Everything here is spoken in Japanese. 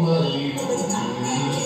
いいこと言うな。